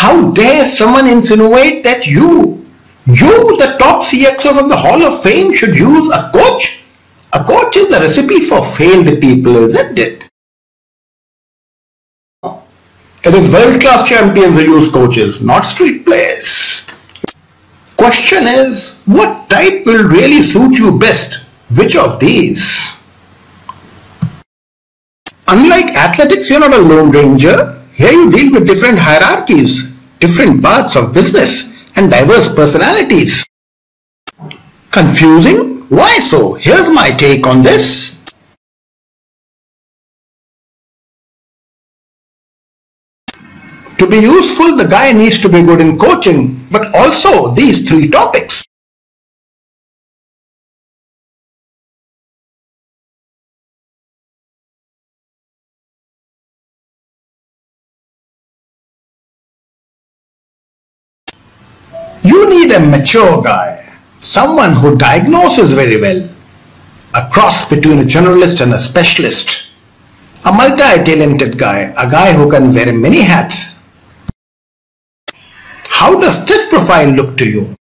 How dare someone insinuate that you, you, the top CXO from the Hall of Fame, should use a coach? A coach is a recipe for failed people, isn't it? It is world-class champions who use coaches, not street players. Question is, what type will really suit you best? Which of these? Unlike athletics, you're not a lone ranger. Here you deal with different hierarchies, different parts of business, and diverse personalities. Confusing? Why so? Here's my take on this. To be useful, the guy needs to be good in coaching, but also these three topics. You need a mature guy, someone who diagnoses very well, a cross between a generalist and a specialist, a multi-talented guy, a guy who can wear many hats. How does this profile look to you?